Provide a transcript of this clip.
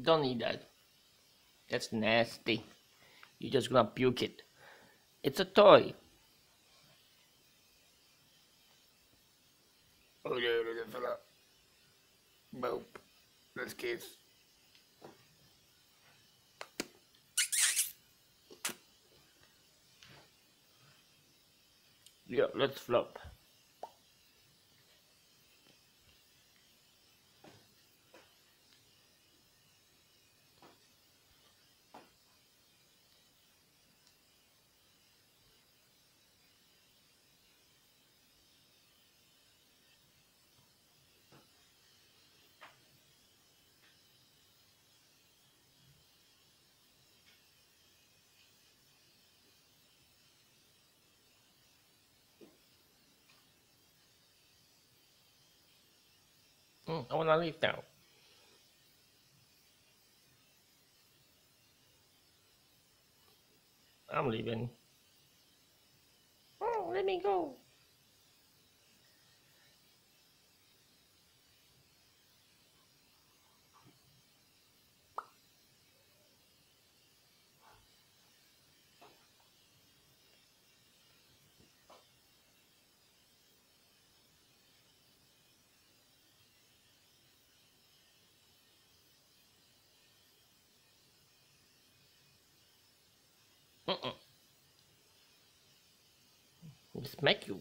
Don't eat that. That's nasty. You're just gonna puke it. It's a toy. Oh, there, little fella. Boop. Let's kiss. Yeah, let's flop. Mm, I wanna leave now. I'm leaving. Oh, let me go. Mm-mm. Smack you.